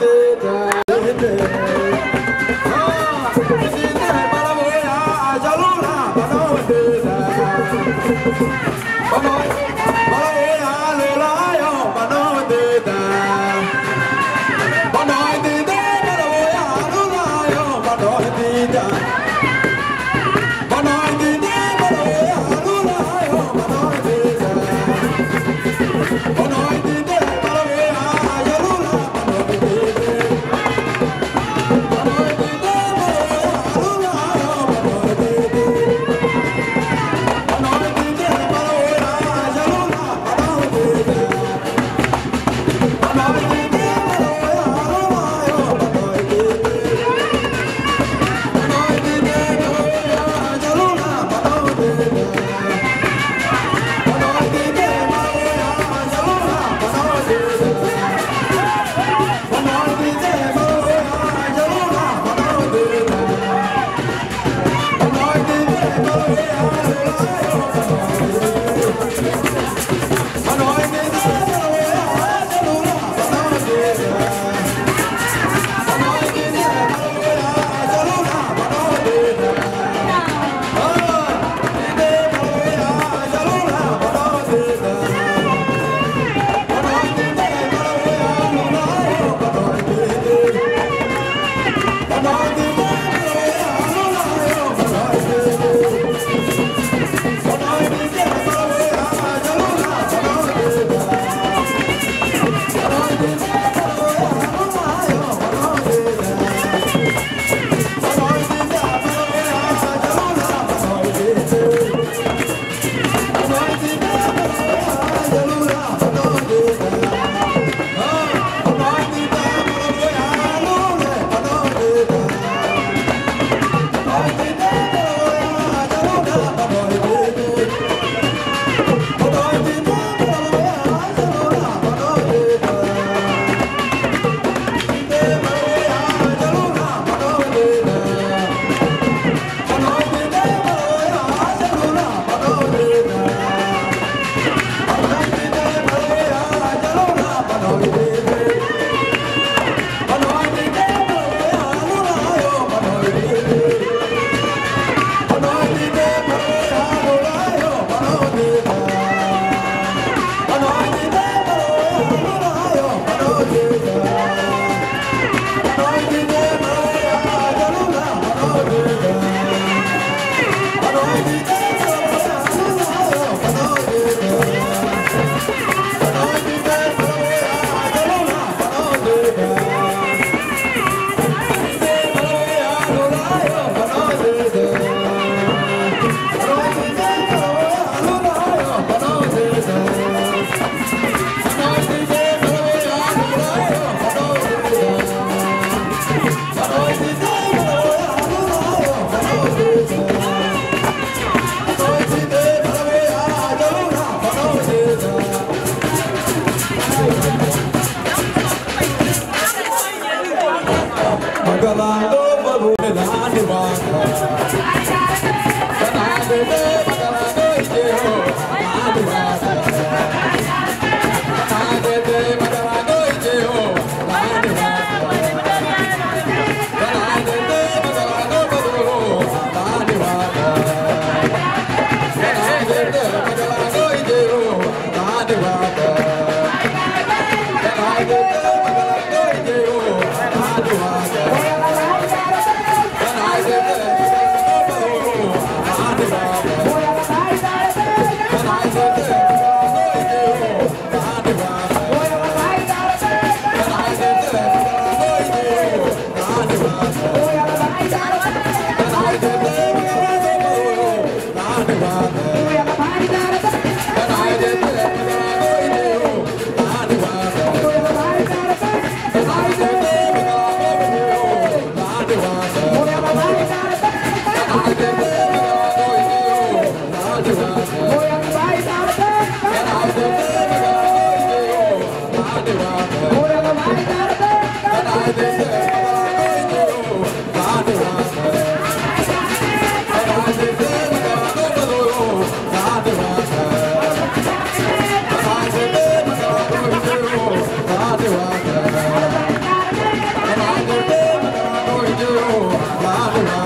birthday, darling. Bye-bye, baby. Bravo.